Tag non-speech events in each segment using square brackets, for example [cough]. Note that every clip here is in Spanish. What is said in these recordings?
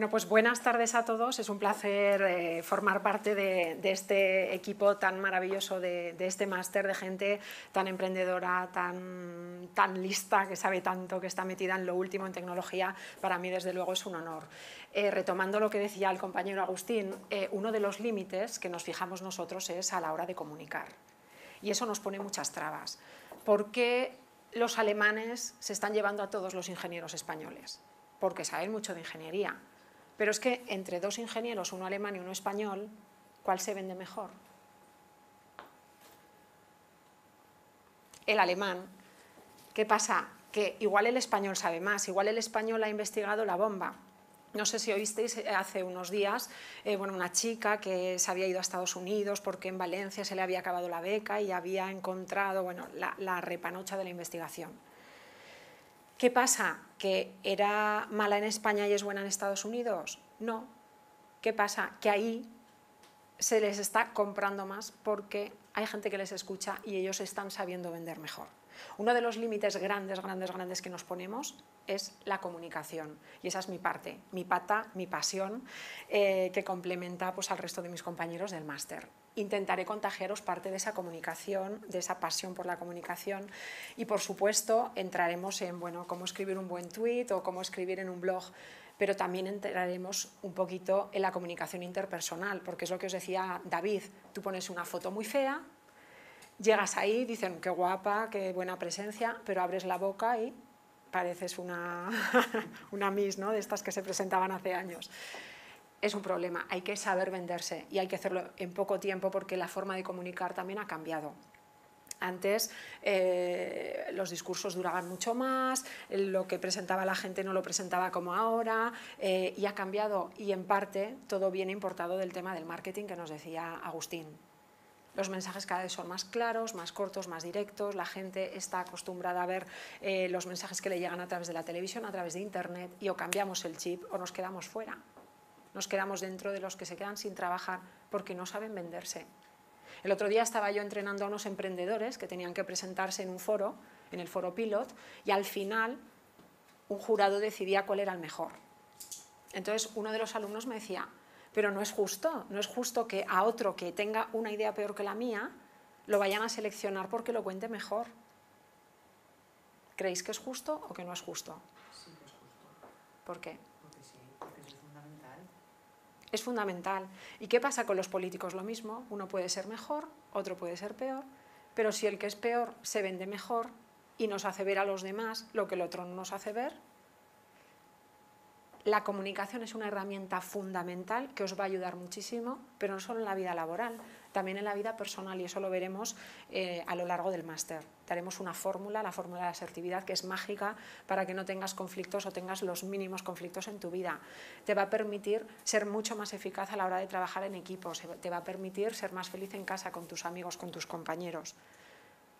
Bueno, pues buenas tardes a todos. Es un placer eh, formar parte de, este equipo tan maravilloso, de, este máster de gente tan emprendedora, tan, tan lista, que sabe tanto, que está metida en lo último en tecnología. Para mí, desde luego, es un honor. Eh, retomando lo que decía el compañero Agustín, eh, uno de los límites que nos fijamos nosotros es a la hora de comunicar. Y eso nos pone muchas trabas. ¿Por qué los alemanes se están llevando a todos los ingenieros españoles? Porque saben mucho de ingeniería pero es que entre dos ingenieros, uno alemán y uno español, ¿cuál se vende mejor? El alemán. ¿Qué pasa? Que igual el español sabe más, igual el español ha investigado la bomba, no sé si oísteis eh, hace unos días eh, bueno, una chica que se había ido a Estados Unidos porque en Valencia se le había acabado la beca y había encontrado bueno, la, la repanocha de la investigación. ¿Qué pasa? ¿Que era mala en España y es buena en Estados Unidos? No. ¿Qué pasa? Que ahí se les está comprando más porque hay gente que les escucha y ellos están sabiendo vender mejor. Uno de los límites grandes, grandes, grandes que nos ponemos es la comunicación. Y esa es mi parte, mi pata, mi pasión, eh, que complementa pues, al resto de mis compañeros del máster. Intentaré contagiaros parte de esa comunicación, de esa pasión por la comunicación y, por supuesto, entraremos en bueno, cómo escribir un buen tweet o cómo escribir en un blog pero también entraremos un poquito en la comunicación interpersonal, porque es lo que os decía David, tú pones una foto muy fea, llegas ahí, dicen qué guapa, qué buena presencia, pero abres la boca y pareces una, [laughs] una Miss, ¿no? de estas que se presentaban hace años. Es un problema, hay que saber venderse y hay que hacerlo en poco tiempo porque la forma de comunicar también ha cambiado. Antes eh, los discursos duraban mucho más, lo que presentaba la gente no lo presentaba como ahora eh, y ha cambiado y en parte todo viene importado del tema del marketing que nos decía Agustín. Los mensajes cada vez son más claros, más cortos, más directos. La gente está acostumbrada a ver eh, los mensajes que le llegan a través de la televisión, a través de Internet, y o cambiamos el chip o nos quedamos fuera. Nos quedamos dentro de los que se quedan sin trabajar porque no saben venderse. El otro día estaba yo entrenando a unos emprendedores que tenían que presentarse en un foro, en el foro Pilot, y al final un jurado decidía cuál era el mejor. Entonces uno de los alumnos me decía, pero no es justo, no es justo que a otro que tenga una idea peor que la mía lo vayan a seleccionar porque lo cuente mejor. ¿Creéis que es justo o que no es justo? Sí que es justo. ¿Por qué? Porque sí, porque es fundamental. Es fundamental. ¿Y qué pasa con los políticos? Lo mismo, uno puede ser mejor, otro puede ser peor, pero si el que es peor se vende mejor y nos hace ver a los demás lo que el otro no nos hace ver, la comunicación es una herramienta fundamental que os va a ayudar muchísimo, pero no solo en la vida laboral, también en la vida personal y eso lo veremos eh, a lo largo del máster. Daremos una fórmula, la fórmula de asertividad, que es mágica para que no tengas conflictos o tengas los mínimos conflictos en tu vida. Te va a permitir ser mucho más eficaz a la hora de trabajar en equipos, te va a permitir ser más feliz en casa con tus amigos, con tus compañeros.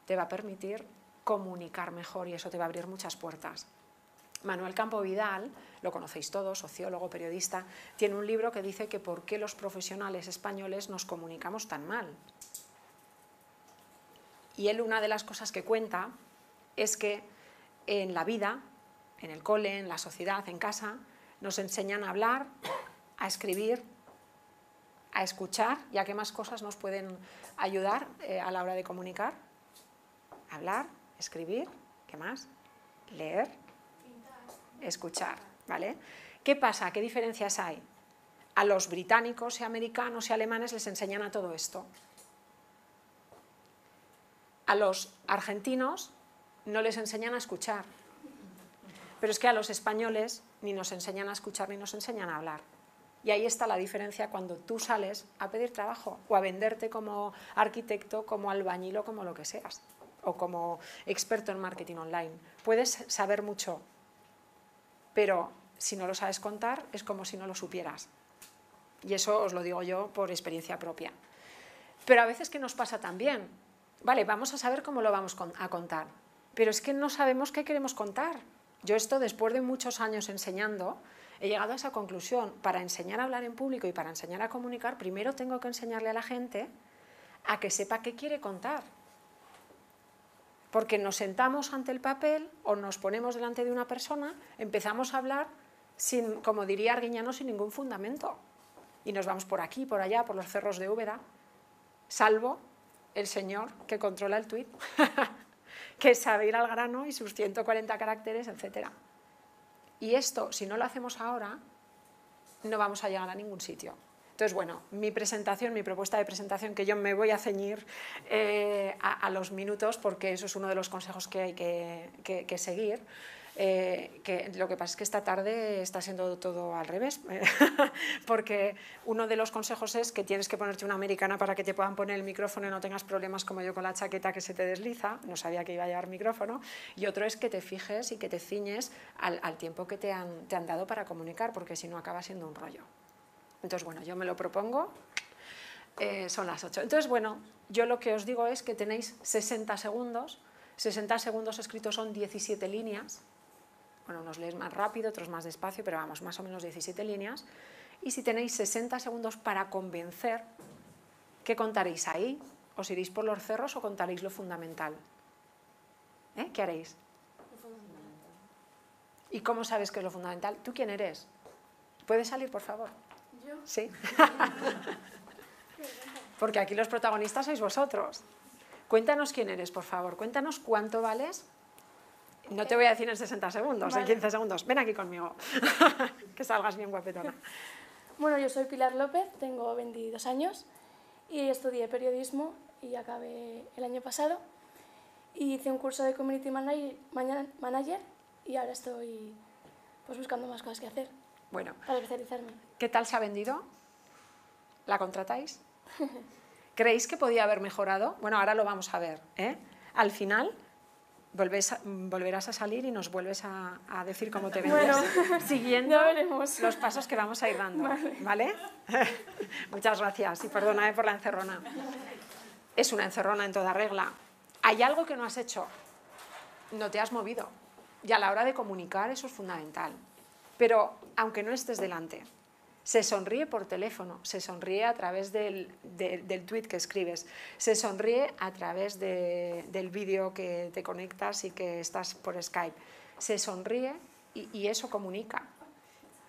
Te va a permitir comunicar mejor y eso te va a abrir muchas puertas. Manuel Campo Vidal, lo conocéis todos, sociólogo, periodista, tiene un libro que dice que por qué los profesionales españoles nos comunicamos tan mal. Y él una de las cosas que cuenta es que en la vida, en el cole, en la sociedad, en casa, nos enseñan a hablar, a escribir, a escuchar, ya que más cosas nos pueden ayudar eh, a la hora de comunicar. Hablar, escribir, ¿qué más? Leer, escuchar, ¿vale? ¿Qué pasa? ¿Qué diferencias hay? A los británicos y americanos y alemanes les enseñan a todo esto. A los argentinos no les enseñan a escuchar. Pero es que a los españoles ni nos enseñan a escuchar ni nos enseñan a hablar. Y ahí está la diferencia cuando tú sales a pedir trabajo o a venderte como arquitecto, como albañil o como lo que seas, o como experto en marketing online. Puedes saber mucho, pero si no lo sabes contar es como si no lo supieras. Y eso os lo digo yo por experiencia propia. Pero a veces que nos pasa también, vale, vamos a saber cómo lo vamos a contar, pero es que no sabemos qué queremos contar. Yo esto después de muchos años enseñando, he llegado a esa conclusión. Para enseñar a hablar en público y para enseñar a comunicar, primero tengo que enseñarle a la gente a que sepa qué quiere contar porque nos sentamos ante el papel o nos ponemos delante de una persona, empezamos a hablar sin, como diría Arguiñano, sin ningún fundamento. Y nos vamos por aquí, por allá, por los cerros de Úbeda, salvo el señor que controla el tuit, [laughs] que sabe ir al grano y sus 140 caracteres, etc. Y esto, si no lo hacemos ahora, no vamos a llegar a ningún sitio. Entonces, bueno, mi presentación, mi propuesta de presentación, que yo me voy a ceñir eh, a, los minutos, porque eso es uno de los consejos que hay que seguir. Eh, que lo que pasa es que esta tarde está siendo todo al revés, [laughs] porque uno de los consejos es que tienes que ponerte una americana para que te puedan poner el micrófono y no tengas problemas como yo con la chaqueta que se te desliza, no sabía que iba a llevar micrófono, y otro es que te fijes y que te ciñes al, tiempo que te han, te han dado para comunicar, porque si no acaba siendo un rollo. Entonces, bueno, yo me lo propongo, eh, son las 8. Entonces, bueno, yo lo que os digo es que tenéis 60 segundos, 60 segundos escritos son 17 líneas, bueno, unos lees más rápido, otros más despacio, pero vamos, más o menos 17 líneas. Y si tenéis 60 segundos para convencer, ¿qué contaréis ahí? ¿Os iréis por los cerros o contaréis lo fundamental? ¿Eh? ¿Qué haréis? ¿Y cómo sabes que es lo fundamental? ¿Tú quién eres? ¿Puedes salir, por favor? Yo. Sí. [laughs] Porque aquí los protagonistas sois vosotros. Cuéntanos quién eres, por favor. Cuéntanos cuánto vales no te voy a decir en 60 segundos, en 15 segundos. Ven aquí conmigo, [laughs] que salgas bien guapetona. [laughs] Bueno, yo soy Pilar López, tengo 22 años y estudié periodismo y acabé el año pasado. Y hice un curso de Community Manager y ahora estoy pues, buscando más cosas que hacer bueno, para especializarme. ¿Qué tal se ha vendido? ¿La contratáis? [laughs] ¿Creéis que podía haber mejorado? Bueno, ahora lo vamos a ver. ¿eh? Al final volverás a salir y nos vuelves a, decir cómo te vendes, [laughs] siguiendo los pasos que vamos a ir dando. ¿Vale? [laughs] Muchas gracias y perdona por la encerrona. Es una encerrona en toda regla. ¿Hay algo que no has hecho? No te has movido. Y a la hora de comunicar eso es fundamental. Pero aunque no estés delante, se sonríe por teléfono, se sonríe a través del, del tweet que escribes, se sonríe a través del vídeo que te conectas y que estás por Skype. Se sonríe y, y, eso comunica.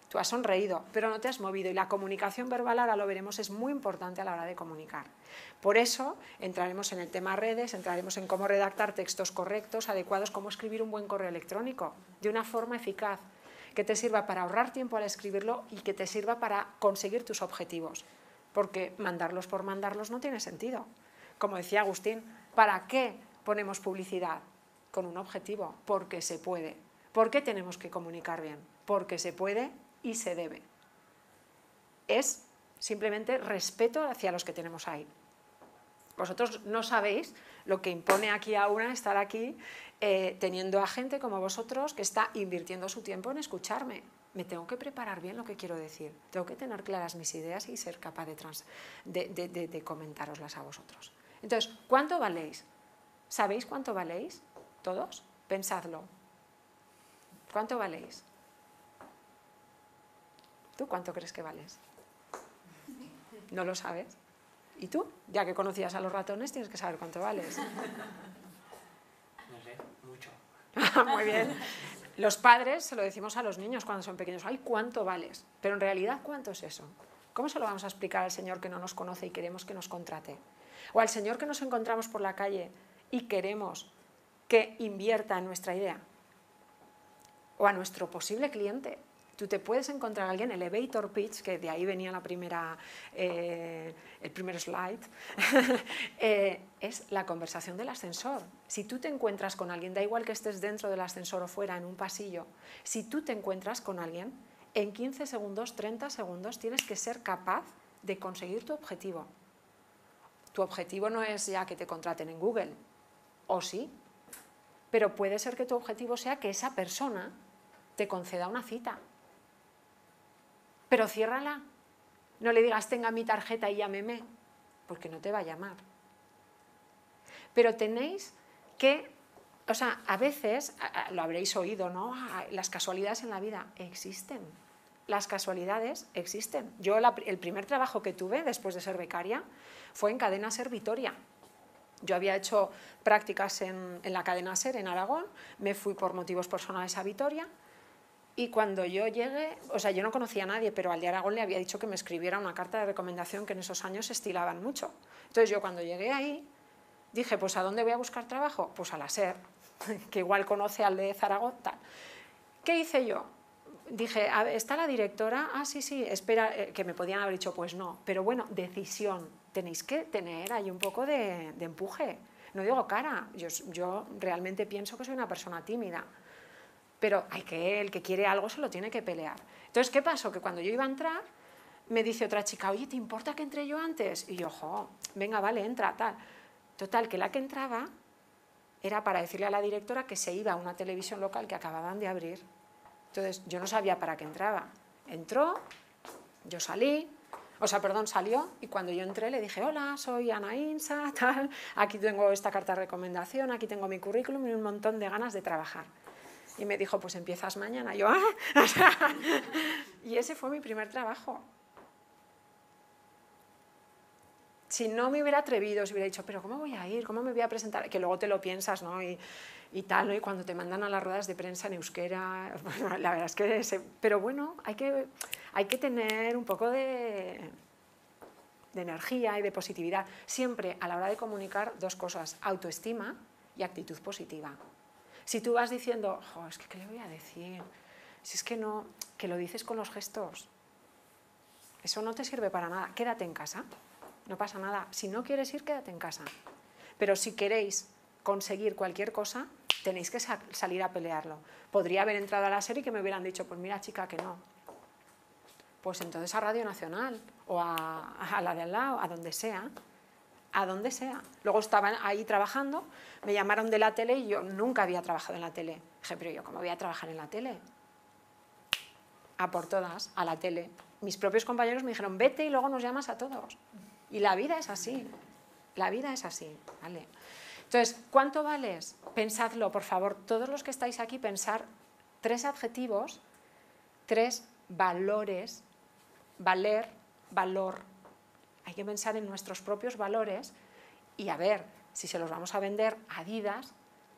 Tú has sonreído, pero no te has movido y la comunicación verbal, ahora lo veremos, es muy importante a la hora de comunicar. Por eso entraremos en el tema redes, entraremos en cómo redactar textos correctos, adecuados, cómo escribir un buen correo electrónico de una forma eficaz que te sirva para ahorrar tiempo al escribirlo y que te sirva para conseguir tus objetivos. Porque mandarlos por mandarlos no tiene sentido. Como decía Agustín, ¿para qué ponemos publicidad? Con un objetivo, porque se puede. ¿Por qué tenemos que comunicar bien? Porque se puede y se debe. Es simplemente respeto hacia los que tenemos ahí. Vosotros no sabéis lo que impone aquí a una estar aquí eh, teniendo a gente como vosotros que está invirtiendo su tiempo en escucharme. Me tengo que preparar bien lo que quiero decir, tengo que tener claras mis ideas y ser capaz de, trans, de, comentároslas a vosotros. Entonces, ¿cuánto valéis? ¿Sabéis cuánto valéis? ¿Todos? Pensadlo. ¿Cuánto valéis? ¿Tú cuánto crees que vales? ¿No lo sabes? ¿Y tú? Ya que conocías a los ratones, tienes que saber cuánto vales. [laughs] Muy bien. Los padres se lo decimos a los niños cuando son pequeños, ay, ¿cuánto vales? Pero en realidad, ¿cuánto es eso? ¿Cómo se lo vamos a explicar al Señor que no nos conoce y queremos que nos contrate? O al Señor que nos encontramos por la calle y queremos que invierta en nuestra idea. O a nuestro posible cliente tú te puedes encontrar a alguien, elevator pitch, que de ahí venía la primera, eh, el primer slide, [laughs] eh, es la conversación del ascensor. Si tú te encuentras con alguien, da igual que estés dentro del ascensor o fuera, en un pasillo, si tú te encuentras con alguien, en 15 segundos, 30 segundos, tienes que ser capaz de conseguir tu objetivo. Tu objetivo no es ya que te contraten en Google, o sí, pero puede ser que tu objetivo sea que esa persona te conceda una cita pero ciérrala. No le digas, tenga mi tarjeta y llámeme, porque no te va a llamar. Pero tenéis que, o sea, a veces, lo habréis oído, ¿no? Las casualidades en la vida existen. Las casualidades existen. Yo el primer trabajo que tuve después de ser becaria fue en Cadena Ser Vitoria. Yo había hecho prácticas en la cadena Ser en Aragón, me fui por motivos personales a Vitoria Y cuando yo llegué, o sea, yo no conocía a nadie, pero al de Aragón le había dicho que me escribiera una carta de recomendación que en esos años se estilaban mucho. Entonces yo cuando llegué ahí, dije, pues ¿a dónde voy a buscar trabajo? Pues a la SER, [laughs] que igual conoce al de Zaragoza. ¿Qué hice yo? Dije, ¿está la directora? Ah, sí, sí, espera, eh, que me podían haber dicho, pues no. Pero bueno, decisión. Tenéis que tener ahí un poco de, de empuje. No digo cara, yo, yo realmente pienso que soy una persona tímida pero hay que el que quiere algo se lo tiene que pelear. Entonces, ¿qué pasó? Que cuando yo iba a entrar, me dice otra chica, oye, ¿te importa que entre yo antes? Y yo, jo, venga, vale, entra, tal. Total, que la que entraba era para decirle a la directora que se iba a una televisión local que acababan de abrir. Entonces, yo no sabía para qué entraba. Entró, yo salí, o sea, perdón, salió y cuando yo entré le dije, hola, soy Ana Insa, [laughs] tal, aquí tengo esta carta de recomendación, aquí tengo mi currículum y un montón de ganas de trabajar. Y me dijo, pues empiezas mañana. yo, ¡ah! [laughs] [laughs] y ese fue mi primer trabajo. Si no me hubiera atrevido, si hubiera dicho, pero ¿cómo voy a ir? ¿Cómo me voy a presentar? Que luego te lo piensas, ¿no? Y, tal. Y cuando te mandan a las ruedas de prensa en euskera, [laughs] la verdad es que... pero bueno, hay que, hay que tener un poco de, de energía y de positividad. Siempre a la hora de comunicar dos cosas, autoestima y actitud positiva. Si tú vas diciendo, es que ¿qué le voy a decir? Si es que no, que lo dices con los gestos. Eso no te sirve para nada. Quédate en casa. No pasa nada. Si no quieres ir, quédate en casa. Pero si queréis conseguir cualquier cosa, tenéis que salir a pelearlo. Podría haber entrado a la serie que me hubieran dicho, pues mira chica, que no. Pues entonces a Radio Nacional o a, a la de al lado, a donde sea a donde sea. Luego estaban ahí trabajando, me llamaron de la tele y yo nunca había trabajado en la tele. Dije, pero yo, ¿cómo voy a trabajar en la tele? A por todas, a la tele. Mis propios compañeros me dijeron, vete y luego nos llamas a todos. Y la vida es así. La vida es así, ¿vale? Entonces, ¿cuánto vales? Pensadlo, por favor, todos los que estáis aquí, pensar tres adjetivos, tres valores, valer, valor, hay que pensar en nuestros propios valores y a ver, si se los vamos a vender a Adidas,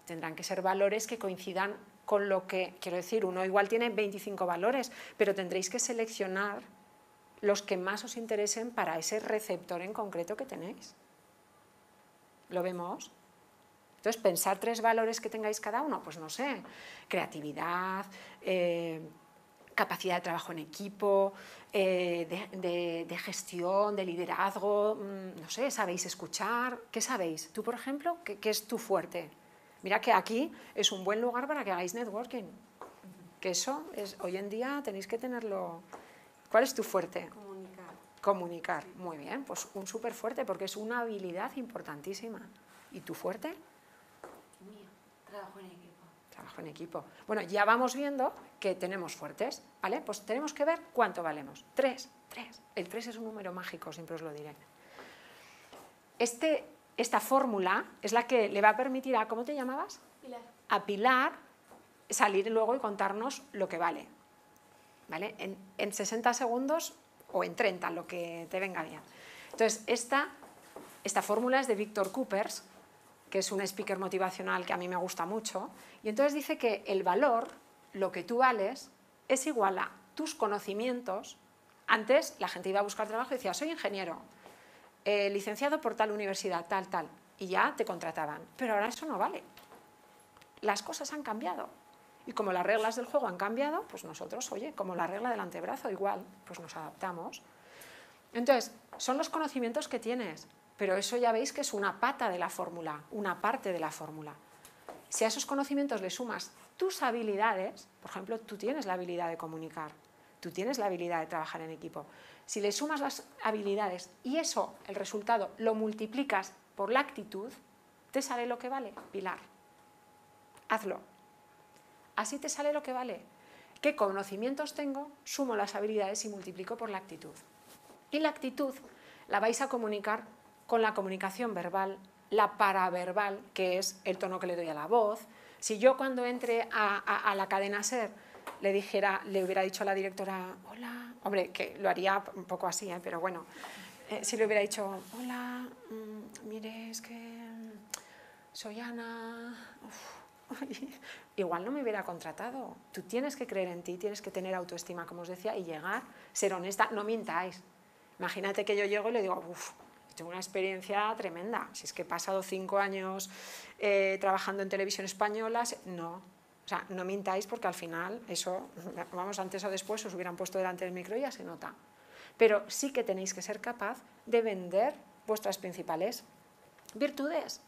tendrán que ser valores que coincidan con lo que, quiero decir, uno igual tiene 25 valores, pero tendréis que seleccionar los que más os interesen para ese receptor en concreto que tenéis. ¿Lo vemos? Entonces, pensar tres valores que tengáis cada uno, pues no sé, creatividad, eh, capacidad de trabajo en equipo, eh, de, gestión, de liderazgo, mm, no sé, sabéis escuchar, ¿qué sabéis? Tú, por ejemplo, ¿qué, es tu fuerte? Mira que aquí es un buen lugar para que hagáis networking, que eso es, hoy en día tenéis que tenerlo. ¿Cuál es tu fuerte? Comunicar. Comunicar, muy bien, pues un súper fuerte porque es una habilidad importantísima. ¿Y tu fuerte? Mío, trabajo en equipo trabajo en equipo. Bueno, ya vamos viendo que tenemos fuertes, ¿vale? Pues tenemos que ver cuánto valemos. Tres, tres. El tres es un número mágico, siempre os lo diré. Este, esta fórmula es la que le va a permitir a, ¿cómo te llamabas? Pilar. A Pilar salir luego y contarnos lo que vale. ¿Vale? En, en 60 segundos o en 30, lo que te venga bien. Entonces, esta, esta fórmula es de Víctor Coopers, que es un speaker motivacional que a mí me gusta mucho, y entonces dice que el valor, lo que tú vales, es igual a tus conocimientos. Antes la gente iba a buscar trabajo y decía, soy ingeniero, eh, licenciado por tal universidad, tal, tal, y ya te contrataban. Pero ahora eso no vale. Las cosas han cambiado. Y como las reglas del juego han cambiado, pues nosotros, oye, como la regla del antebrazo, igual, pues nos adaptamos. Entonces, son los conocimientos que tienes, pero eso ya veis que es una pata de la fórmula, una parte de la fórmula. Si a esos conocimientos le sumas tus habilidades, por ejemplo, tú tienes la habilidad de comunicar, tú tienes la habilidad de trabajar en equipo. Si le sumas las habilidades y eso, el resultado, lo multiplicas por la actitud, te sale lo que vale, Pilar. Hazlo. Así te sale lo que vale. ¿Qué conocimientos tengo? Sumo las habilidades y multiplico por la actitud. Y la actitud la vais a comunicar con la comunicación verbal, la paraverbal, que es el tono que le doy a la voz. Si yo cuando entre a, la cadena SER le dijera, le hubiera dicho a la directora, hola, hombre, que lo haría un poco así, ¿eh? pero bueno, eh, si le hubiera dicho, hola, mm, mire, es que mm, soy Ana, [laughs] igual no me hubiera contratado. Tú tienes que creer en ti, tienes que tener autoestima, como os decía, y llegar, ser honesta, no mintáis. Imagínate que yo llego y le digo, uff, tengo una experiencia tremenda. Si es que he pasado cinco años eh, trabajando en televisión española, no. O sea, no mintáis porque al final eso, [laughs] vamos, antes o después os hubieran puesto delante del micro y ya se nota. Pero sí que tenéis que ser capaz de vender vuestras principales virtudes.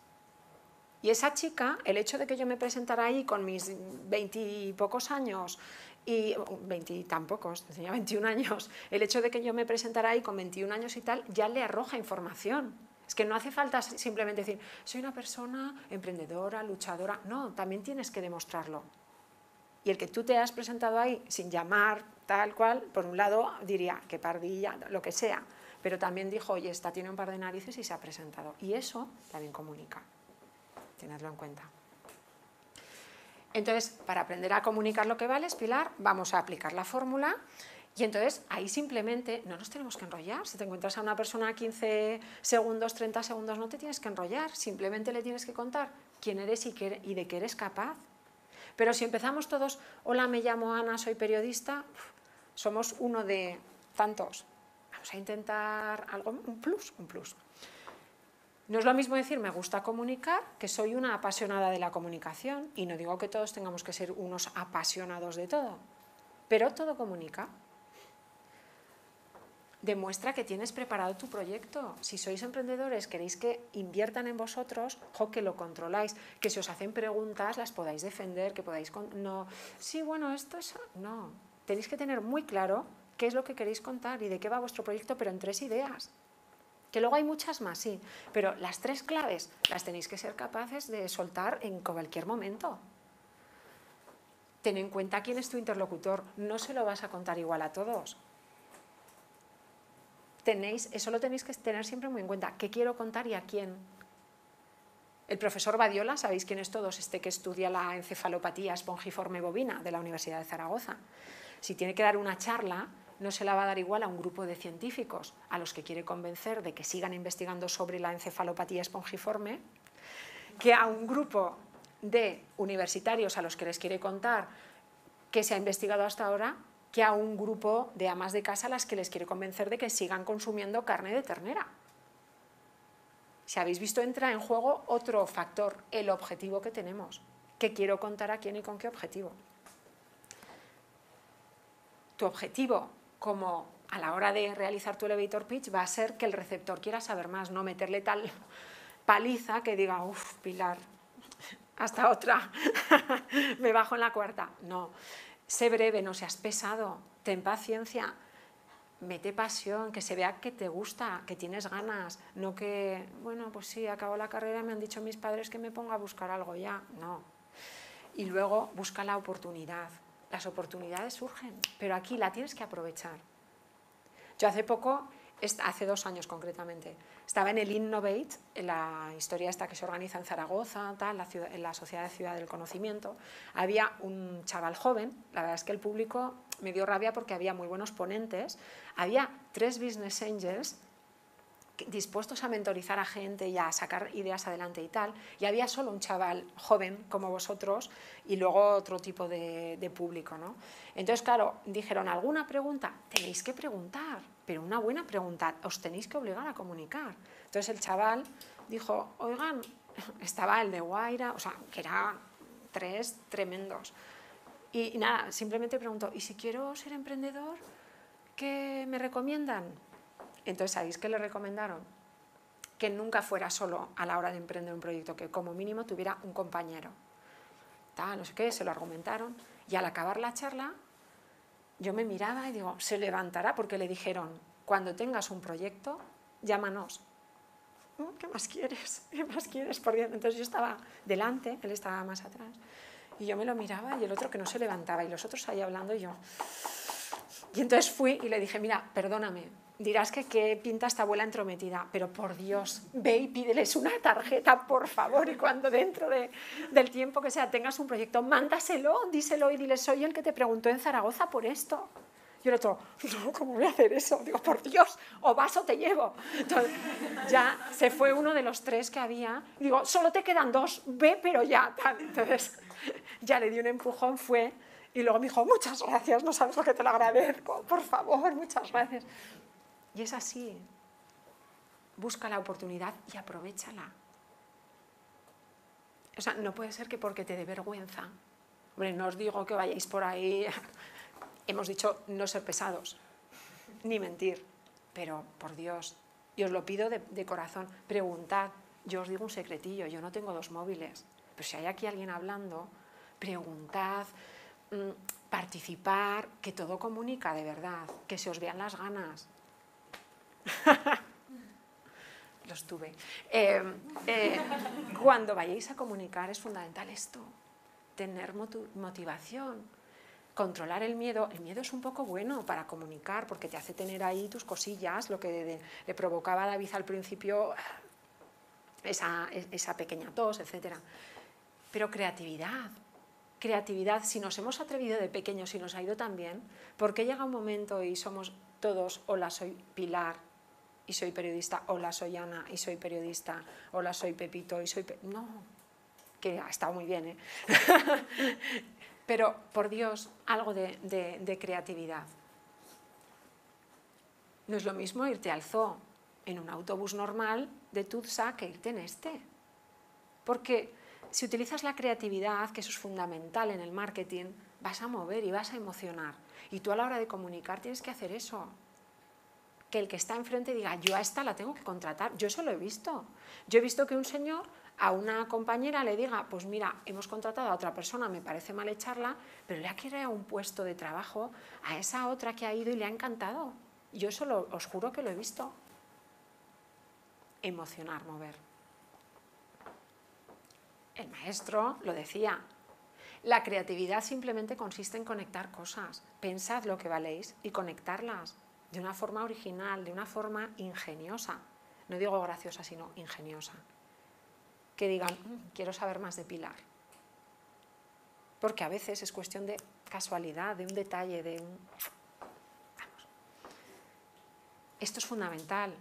Y esa chica, el hecho de que yo me presentara ahí con mis veintipocos años y veinti tan pocos, tenía 21 años, el hecho de que yo me presentara ahí con 21 años y tal, ya le arroja información. Es que no hace falta simplemente decir, soy una persona emprendedora, luchadora. No, también tienes que demostrarlo. Y el que tú te has presentado ahí sin llamar tal cual, por un lado diría, que pardilla, lo que sea. Pero también dijo, oye, esta tiene un par de narices y se ha presentado. Y eso también comunica. Tenedlo en cuenta. Entonces, para aprender a comunicar lo que vale, Pilar, vamos a aplicar la fórmula y entonces ahí simplemente no nos tenemos que enrollar. Si te encuentras a una persona 15 segundos, 30 segundos, no te tienes que enrollar. Simplemente le tienes que contar quién eres y, y de qué eres capaz. Pero si empezamos todos, hola, me llamo Ana, soy periodista, somos uno de tantos. Vamos a intentar algo, un plus, un plus. No es lo mismo decir me gusta comunicar que soy una apasionada de la comunicación y no digo que todos tengamos que ser unos apasionados de todo, pero todo comunica. Demuestra que tienes preparado tu proyecto. Si sois emprendedores, queréis que inviertan en vosotros, que lo controláis, que si os hacen preguntas las podáis defender, que podáis... No, sí, bueno, esto es... No, tenéis que tener muy claro qué es lo que queréis contar y de qué va vuestro proyecto, pero en tres ideas. Que luego hay muchas más, sí, pero las tres claves las tenéis que ser capaces de soltar en cualquier momento. Ten en cuenta quién es tu interlocutor, no se lo vas a contar igual a todos. Tenéis, eso lo tenéis que tener siempre muy en cuenta, qué quiero contar y a quién. El profesor Badiola, sabéis quién es todos, este que estudia la encefalopatía espongiforme bovina de la Universidad de Zaragoza. Si tiene que dar una charla, no se la va a dar igual a un grupo de científicos a los que quiere convencer de que sigan investigando sobre la encefalopatía espongiforme, que a un grupo de universitarios a los que les quiere contar que se ha investigado hasta ahora, que a un grupo de amas de casa a las que les quiere convencer de que sigan consumiendo carne de ternera. Si habéis visto, entra en juego otro factor, el objetivo que tenemos. ¿Qué quiero contar a quién y con qué objetivo? Tu objetivo como a la hora de realizar tu elevator pitch va a ser que el receptor quiera saber más, no meterle tal paliza que diga, uff, Pilar, hasta otra, [laughs] me bajo en la cuarta. No, sé breve, no seas pesado, ten paciencia, mete pasión, que se vea que te gusta, que tienes ganas, no que, bueno, pues sí, acabo la carrera, me han dicho mis padres que me ponga a buscar algo ya, no. Y luego busca la oportunidad, las oportunidades surgen, pero aquí la tienes que aprovechar. Yo hace poco, hace dos años concretamente, estaba en el Innovate, en la historia esta que se organiza en Zaragoza, tal, la en la Sociedad de Ciudad del Conocimiento. Había un chaval joven, la verdad es que el público me dio rabia porque había muy buenos ponentes. Había tres business angels dispuestos a mentorizar a gente y a sacar ideas adelante y tal, y había solo un chaval joven como vosotros y luego otro tipo de, público. ¿no? Entonces, claro, dijeron, ¿alguna pregunta? Tenéis que preguntar, pero una buena pregunta, os tenéis que obligar a comunicar. Entonces el chaval dijo, oigan, [laughs] estaba el de Guaira, o sea, que eran tres tremendos. Y, y nada, simplemente preguntó, ¿y si quiero ser emprendedor, qué me recomiendan? Entonces, ¿sabéis qué le recomendaron? Que nunca fuera solo a la hora de emprender un proyecto, que como mínimo tuviera un compañero. Tal, no sé qué, se lo argumentaron. Y al acabar la charla, yo me miraba y digo, se levantará porque le dijeron, cuando tengas un proyecto, llámanos. Mm, ¿Qué más quieres? [laughs] ¿Qué más quieres? Entonces yo estaba delante, él estaba más atrás. Y yo me lo miraba y el otro que no se levantaba y los otros ahí hablando y yo... Y entonces fui y le dije, mira, perdóname, dirás que qué pinta esta abuela entrometida, pero por Dios, ve y pídeles una tarjeta, por favor, y cuando dentro de, del tiempo que sea tengas un proyecto, mándaselo, díselo y dile, soy el que te preguntó en Zaragoza por esto. Y el otro, no, ¿cómo voy a hacer eso? Digo, por Dios, o vas o te llevo. Entonces, ya se fue uno de los tres que había. Digo, solo te quedan dos, ve, pero ya. Entonces, Ya le di un empujón, fue, y luego me dijo, muchas gracias, no sabes lo que te lo agradezco, por favor, muchas gracias. Y es así. Busca la oportunidad y aprovechala. O sea, no puede ser que porque te dé vergüenza. Hombre, no os digo que vayáis por ahí. [laughs] Hemos dicho no ser pesados, ni mentir. Pero, por Dios, y os lo pido de, de corazón, preguntad. Yo os digo un secretillo, yo no tengo dos móviles. Pero si hay aquí alguien hablando, preguntad, mm, participar, que todo comunica de verdad, que se os vean las ganas. [laughs] Los tuve. Eh, eh, cuando vayáis a comunicar es fundamental esto, tener motivación, controlar el miedo. El miedo es un poco bueno para comunicar porque te hace tener ahí tus cosillas, lo que le provocaba a David al principio esa, esa pequeña tos, etc. Pero creatividad, creatividad, si nos hemos atrevido de pequeños y nos ha ido tan bien, ¿por qué llega un momento y somos todos, hola, soy Pilar y soy periodista, hola, soy Ana y soy periodista, hola, soy Pepito y soy... no, que ha estado muy bien, ¿eh? [laughs] Pero, por Dios, algo de, de creatividad. No es lo mismo irte al zoo en un autobús normal de Tutsa que irte en este. Porque si utilizas la creatividad, que eso es fundamental en el marketing, vas a mover y vas a emocionar. Y tú a la hora de comunicar tienes que hacer eso. Que el que está enfrente diga, yo a esta la tengo que contratar. Yo eso lo he visto. Yo he visto que un señor a una compañera le diga, pues mira, hemos contratado a otra persona, me parece mal echarla, pero le ha creado un puesto de trabajo a esa otra que ha ido y le ha encantado. Yo eso lo, os juro que lo he visto. Emocionar, mover. El maestro lo decía, la creatividad simplemente consiste en conectar cosas. Pensad lo que valéis y conectarlas de una forma original, de una forma ingeniosa. No digo graciosa, sino ingeniosa. Que digan, mm, quiero saber más de Pilar. Porque a veces es cuestión de casualidad, de un detalle, de un... Vamos. Esto es fundamental.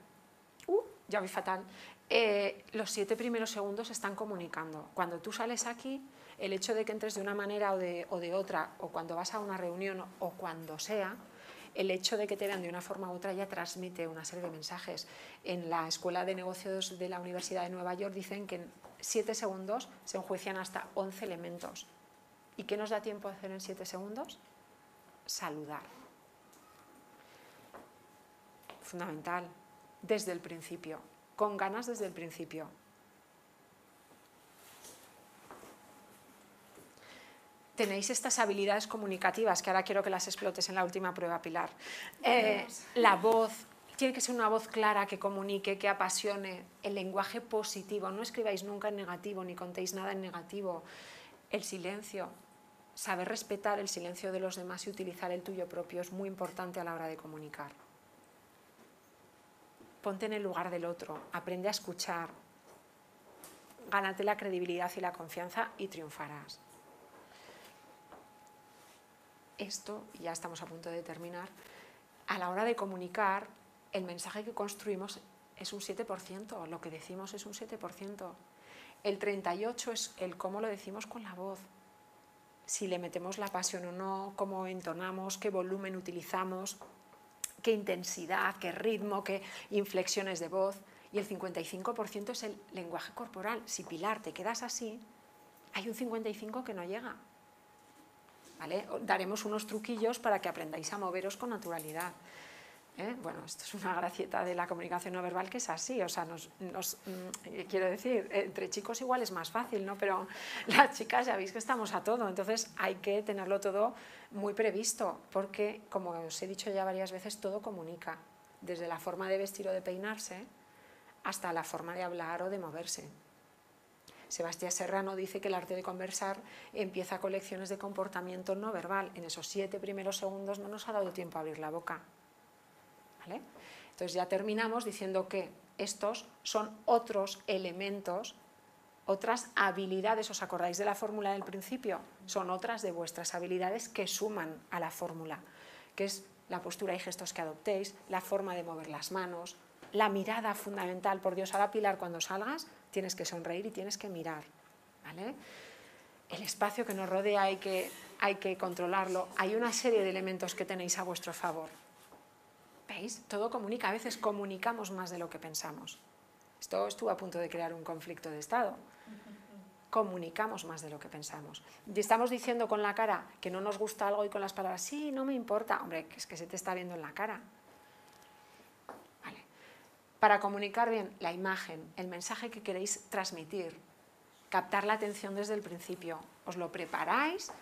Uh, ya vi fatal. Eh, los siete primeros segundos están comunicando. Cuando tú sales aquí, el hecho de que entres de una manera o de, o de otra, o cuando vas a una reunión o cuando sea, el hecho de que te vean de una forma u otra ya transmite una serie de mensajes. En la Escuela de Negocios de la Universidad de Nueva York dicen que en siete segundos se enjuician hasta 11 elementos. ¿Y qué nos da tiempo a hacer en siete segundos? Saludar. Fundamental, desde el principio con ganas desde el principio. Tenéis estas habilidades comunicativas que ahora quiero que las explotes en la última prueba, Pilar. Eh, la voz, tiene que ser una voz clara que comunique, que apasione, el lenguaje positivo. No escribáis nunca en negativo ni contéis nada en negativo. El silencio, saber respetar el silencio de los demás y utilizar el tuyo propio es muy importante a la hora de comunicar ponte en el lugar del otro, aprende a escuchar, gánate la credibilidad y la confianza y triunfarás. Esto, ya estamos a punto de terminar, a la hora de comunicar, el mensaje que construimos es un 7%, lo que decimos es un 7%. El 38% es el cómo lo decimos con la voz, si le metemos la pasión o no, cómo entonamos, qué volumen utilizamos, qué intensidad, qué ritmo, qué inflexiones de voz. Y el 55% es el lenguaje corporal. Si Pilar te quedas así, hay un 55% que no llega. Daremos unos truquillos para que aprendáis a moveros con naturalidad. ¿eh? Bueno, esto es una gracieta de la comunicación no verbal que es así, o sea, nos, mm, quiero decir, entre chicos igual es más fácil, ¿no? Pero [laughs] las chicas ya veis que estamos a todo, entonces hay que tenerlo todo muy previsto, porque, como os he dicho ya varias veces, todo comunica, desde la forma de vestir o de peinarse hasta la forma de hablar o de moverse. Sebastián Serrano dice que el arte de conversar empieza con lecciones de comportamiento no verbal. En esos siete primeros segundos no nos ha dado tiempo a abrir la boca. Entonces ya terminamos diciendo que estos son otros elementos, otras habilidades, ¿os acordáis de la fórmula del principio? Son otras de vuestras habilidades que suman a la fórmula, que es la postura y gestos que adoptéis, la forma de mover las manos, la mirada fundamental. Por Dios, ahora Pilar, cuando salgas tienes que sonreír y tienes que mirar. ¿vale? el espacio que nos rodea hay que, hay que controlarlo. Hay una serie de elementos que tenéis a vuestro favor. ¿Veis? Todo comunica. A veces comunicamos más de lo que pensamos. Esto estuvo a punto de crear un conflicto de Estado. Comunicamos más de lo que pensamos. Y estamos diciendo con la cara que no nos gusta algo y con las palabras, sí, no me importa. Hombre, es que se te está viendo en la cara. Para comunicar bien la imagen, el mensaje que queréis transmitir, captar la atención desde el principio. Os lo preparáis,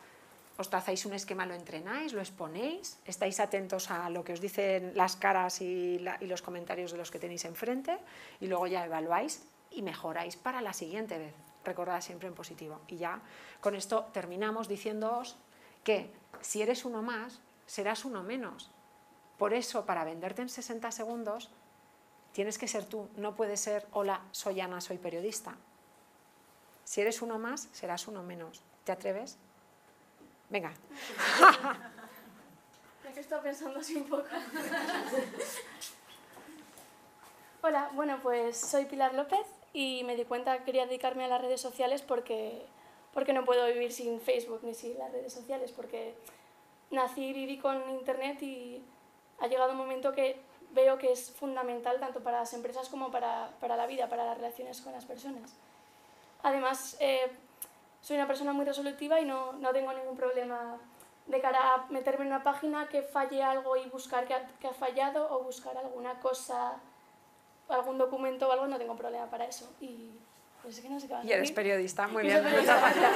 os trazáis un esquema, lo entrenáis, lo exponéis, estáis atentos a lo que os dicen las caras y, los comentarios de los que tenéis enfrente y luego ya evaluáis y mejoráis para la siguiente vez. Recordad siempre en positivo. Y ya con esto terminamos diciéndoos que si eres uno más, serás uno menos. Por eso, para venderte en 60 segundos, tienes que ser tú. No puede ser, hola, soy Ana, soy periodista. Si eres uno más, serás uno menos. ¿Te atreves? Venga. [laughs] ya que estoy pensando así un poco. [laughs] Hola, bueno, pues soy Pilar López y me di cuenta que quería dedicarme a las redes sociales porque, porque no puedo vivir sin Facebook ni sin las redes sociales, porque nací y viví con Internet y ha llegado un momento que veo que es fundamental tanto para las empresas como para, para la vida, para las relaciones con las personas. Además, eh, soy una persona muy resolutiva y no, no, tengo ningún problema de cara a meterme en una página que falle algo y buscar qué ha, ha, fallado o buscar alguna cosa, algún documento o algo, no tengo problema para eso. Y, pues es que no sé qué y eres periodista, muy bien, muchas gracias.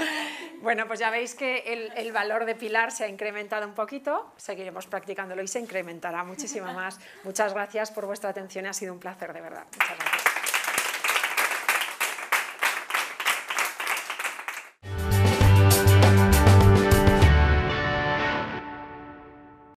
[laughs] bueno, pues ya veis que el, el, valor de Pilar se ha incrementado un poquito, seguiremos practicándolo y se incrementará muchísimo [laughs] más. Muchas gracias por vuestra atención, ha sido un placer de verdad. Muchas gracias.